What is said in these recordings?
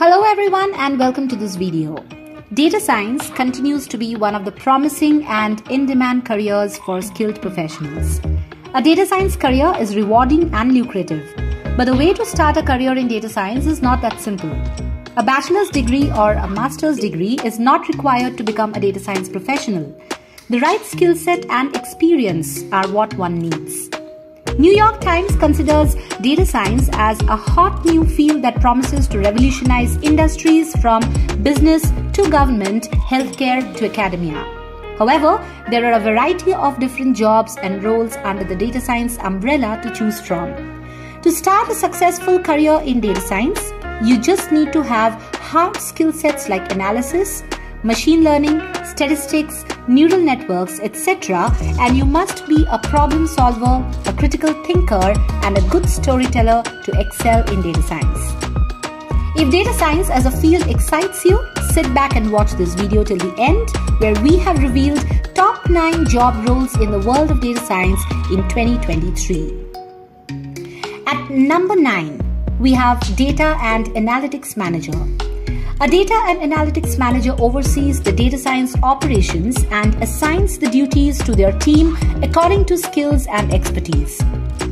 Hello everyone and welcome to this video. Data science continues to be one of the promising and in-demand careers for skilled professionals. A data science career is rewarding and lucrative, but the way to start a career in data science is not that simple. A bachelor's degree or a master's degree is not required to become a data science professional. The right skill set and experience are what one needs. New York Times considers data science as a hot new field that promises to revolutionize industries from business to government, healthcare to academia. However, there are a variety of different jobs and roles under the data science umbrella to choose from. To start a successful career in data science, you just need to have hard skill sets like analysis, machine learning, statistics, neural networks, etc. And you must be a problem solver, a critical thinker, and a good storyteller to excel in data science. If data science as a field excites you, sit back and watch this video till the end where we have revealed top 9 job roles in the world of data science in 2023. At number 9, we have Data and Analytics Manager. A data and analytics manager oversees the data science operations and assigns the duties to their team according to skills and expertise.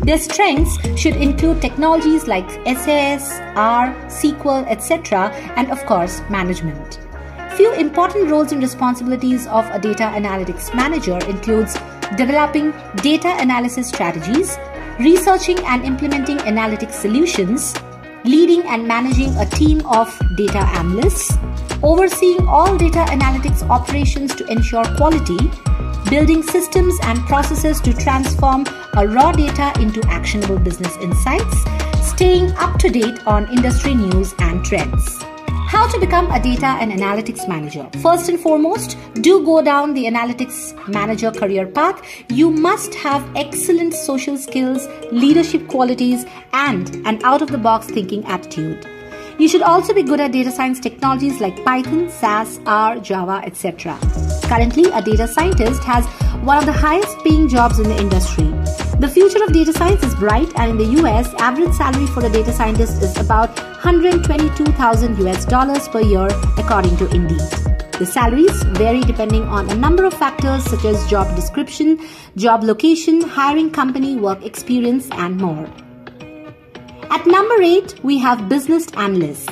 Their strengths should include technologies like SAS, R, SQL, etc., and of course, management. Few important roles and responsibilities of a data analytics manager includes developing data analysis strategies, researching and implementing analytic solutions, leading and managing a team of data analysts, overseeing all data analytics operations to ensure quality, building systems and processes to transform a raw data into actionable business insights, staying up to date on industry news and trends. How to become a data and analytics manager. First and foremost, do go down the analytics manager career path. You must have excellent social skills, leadership qualities, and an out of the box thinking attitude. You should also be good at data science technologies like Python, SAS, R, Java, etc. Currently, a data scientist has one of the highest paying jobs in the industry. The future of data science is bright, and in the US, average salary for a data scientist is about 122,000 US dollars per year, according to Indeed. The salaries vary depending on a number of factors such as job description, job location, hiring company, work experience, and more. At number 8, we have business analysts.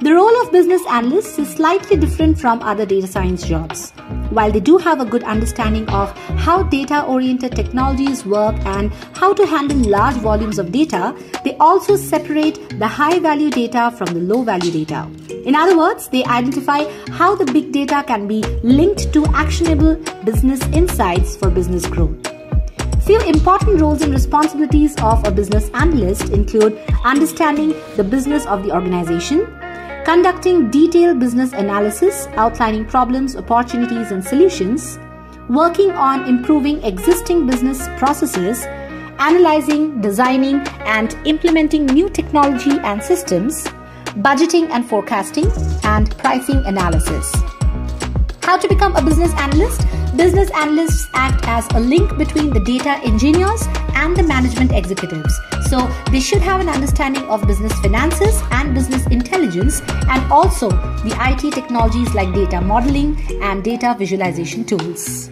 The role of business analysts is slightly different from other data science jobs. While they do have a good understanding of how data oriented technologies work and how to handle large volumes of data, they also separate the high value data from the low value data. In other words, they identify how the big data can be linked to actionable business insights for business growth. Few important roles and responsibilities of a business analyst include understanding the business of the organization, conducting detailed business analysis, outlining problems, opportunities, and solutions, working on improving existing business processes, analyzing, designing, and implementing new technology and systems, budgeting and forecasting, and pricing analysis. How to become a business analyst? Business analysts act as a link between the data engineers and the management executives. So they should have an understanding of business finances and business intelligence and also the IT technologies like data modeling and data visualization tools.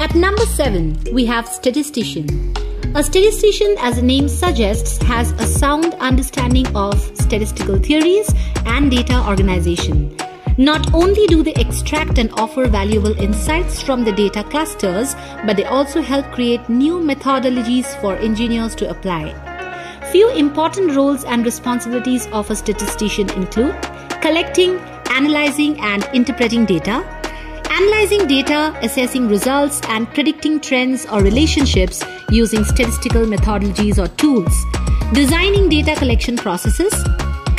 At number 7, we have statistician. A statistician, as the name suggests, has a sound understanding of statistical theories and data organization. Not only do they extract and offer valuable insights from the data clusters, but they also help create new methodologies for engineers to apply. Few important roles and responsibilities of a statistician include collecting, analyzing, and interpreting data, analyzing data, assessing results, and predicting trends or relationships using statistical methodologies or tools, designing data collection processes,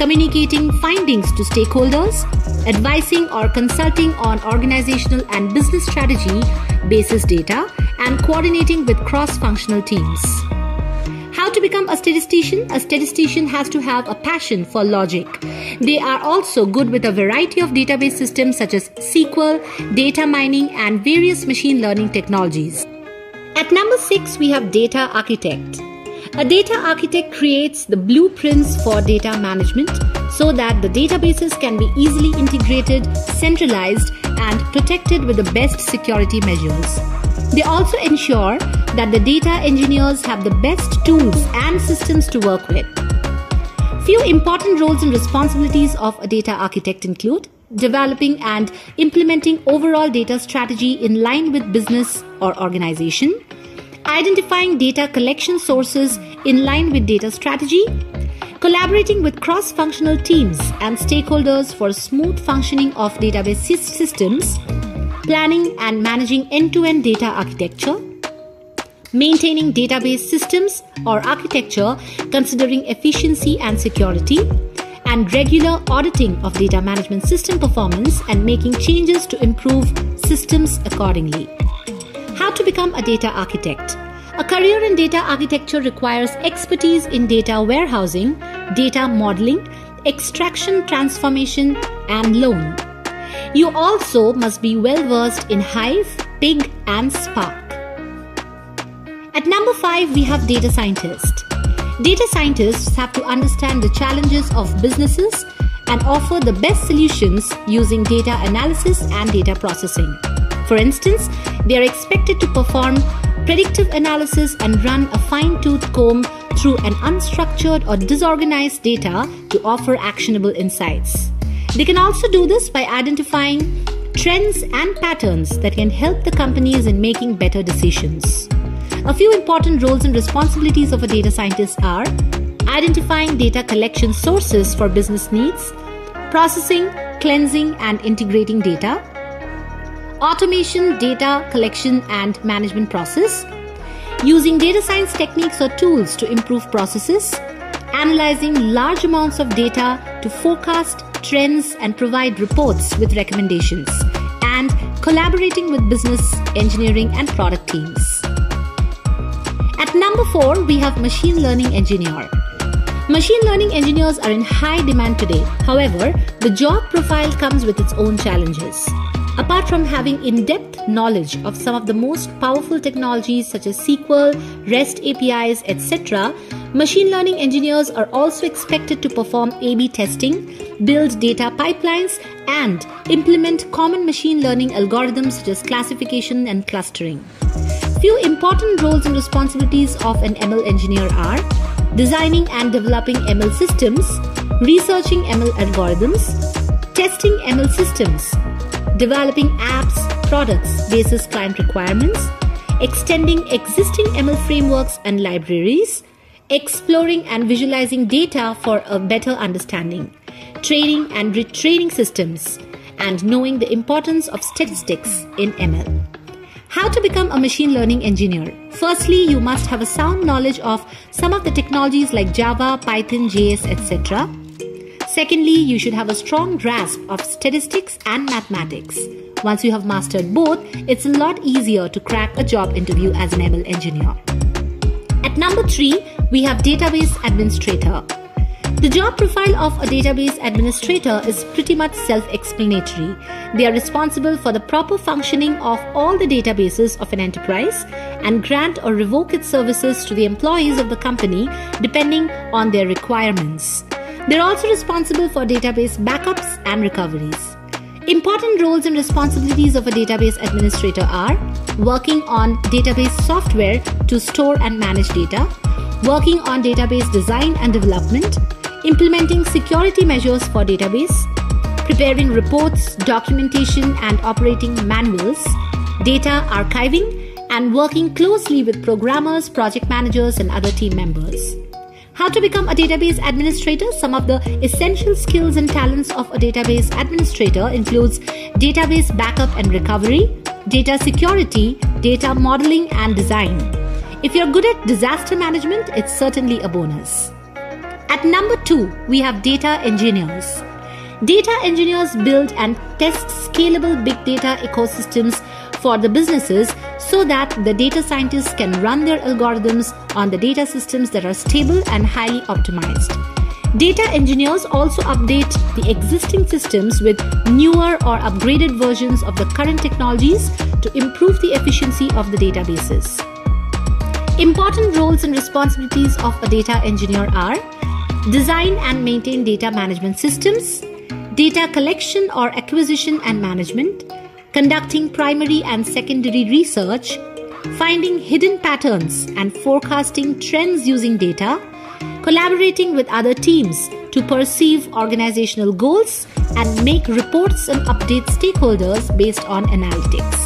communicating findings to stakeholders, advising or consulting on organizational and business strategy basis data, and coordinating with cross functional teams. How to become a statistician? A statistician has to have a passion for logic. They are also good with a variety of database systems such as SQL, data mining, and various machine learning technologies. At number 6, we have data architect. A data architect creates the blueprints for data management, so that the databases can be easily integrated, centralized, and protected with the best security measures. They also ensure that the data engineers have the best tools and systems to work with. Few important roles and responsibilities of a data architect include developing and implementing overall data strategy in line with business or organization, identifying data collection sources in line with data strategy, collaborating with cross functional teams and stakeholders for smooth functioning of database systems planning and managing end to end data architecture, maintaining database systems or architecture considering efficiency and security, and regular auditing of data management system performance and making changes to improve systems accordingly. How to become a data architect? A career in data architecture requires expertise in data warehousing, data modeling, extraction, transformation, and load. You also must be well versed in Hive, Pig, and Spark. At number 5, we have data scientist. Data scientists have to understand the challenges of businesses and offer the best solutions using data analysis and data processing. For instance, they are expected to perform predictive analysis and run a fine tooth comb through an unstructured or disorganized data to offer actionable insights. They can also do this by identifying trends and patterns that can help the companies in making better decisions. A few important roles and responsibilities of a data scientist are identifying data collection sources for business needs, processing, cleansing, and integrating data, automation, data collection and management process, using data science techniques or tools to improve processes, analyzing large amounts of data to forecast trends, and provide reports with recommendations, and collaborating with business, engineering, and product teams. At number four, we have machine learning engineer. Machine learning engineers are in high demand today. However, the job profile comes with its own challenges. Apart from having in depth knowledge of some of the most powerful technologies such as SQL, REST APIs, etc., machine learning engineers are also expected to perform A B testing, build data pipelines, and implement common machine learning algorithms such as classification and clustering. Few important roles and responsibilities of an ML engineer are designing and developing ML systems, researching ML algorithms, testing ML systems, developing apps, products basis client requirements, extending existing ML frameworks and libraries, exploring and visualizing data for a better understanding, training and retraining systems, and knowing the importance of statistics in ML. How to become a machine learning engineer? Firstly, you must have a sound knowledge of some of the technologies like Java, Python, JS, etc. Secondly, you should have a strong grasp of statistics and mathematics. Once you have mastered both, it's a lot easier to crack a job interview as an ML engineer. At number 3, we have database administrator. The job profile of a database administrator is pretty much self-explanatory. They are responsible for the proper functioning of all the databases of an enterprise and grant or revoke its services to the employees of the company depending on their requirements. They're also responsible for database backups and recoveries. Important roles and responsibilities of a database administrator are working on database software to store and manage data, working on database design and development, implementing security measures for database, preparing reports, documentation and operating manuals, data archiving, and working closely with programmers, project managers, and other team members. How to become a database administrator? Some of the essential skills and talents of a database administrator includes database backup and recovery, data security, data modeling and design. If you're good at disaster management, it's certainly a bonus. At number 2, we have data engineers. Data engineers build and test scalable big data ecosystems for the businesses so that the data scientists can run their algorithms on the data systems that are stable and highly optimized. Data engineers also update the existing systems with newer or upgraded versions of the current technologies to improve the efficiency of the databases. Important roles and responsibilities of a data engineer are design and maintain data management systems, data collection or acquisition and management, conducting primary and secondary research, finding hidden patterns and forecasting trends using data, collaborating with other teams to perceive organizational goals and make reports and update stakeholders based on analytics.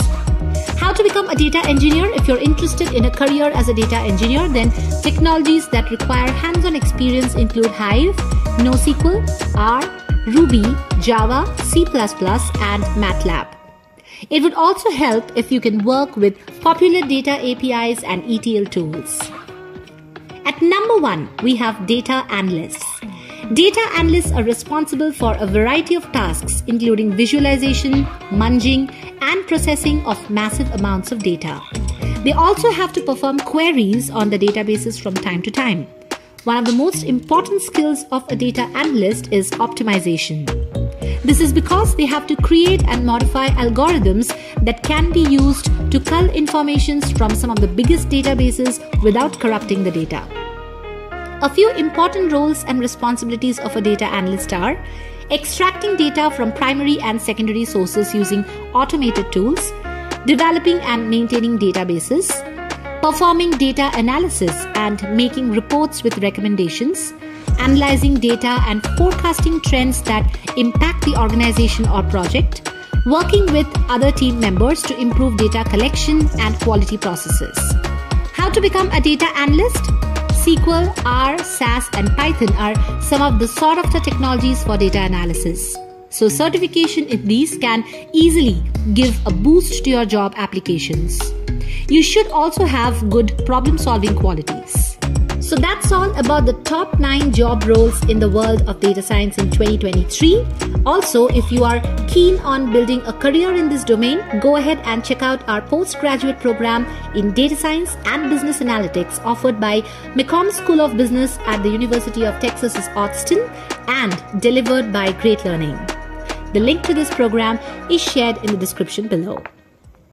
How to become a data engineer? If you're interested in a career as a data engineer, then technologies that require hands on experience include Hive, NoSQL, R, Ruby, Java, C, and MATLAB. It would also help if you can work with popular data APIs and ETL tools. At number one, we have data analysts. Data analysts are responsible for a variety of tasks, including visualization, munging, and processing of massive amounts of data. They also have to perform queries on the databases from time to time. One of the most important skills of a data analyst is optimization. This is because they have to create and modify algorithms that can be used to cull information from some of the biggest databases without corrupting the data. A few important roles and responsibilities of a data analyst are extracting data from primary and secondary sources using automated tools, developing and maintaining databases, performing data analysis and making reports with recommendations, analyzing data and forecasting trends that impact the organization or project, working with other team members to improve data collection and quality processes. How to become a data analyst? SQL, R, SAS, and Python are some of the sought after technologies for data analysis. So, certification in these can easily give a boost to your job applications. You should also have good problem solving qualities. So that's all about the top 9 job roles in the world of data science in 2023. Also, if you are keen on building a career in this domain, go ahead and check out our postgraduate program in data science and business analytics offered by McCombs School of Business at the University of Texas at Austin and delivered by Great Learning. The link to this program is shared in the description below.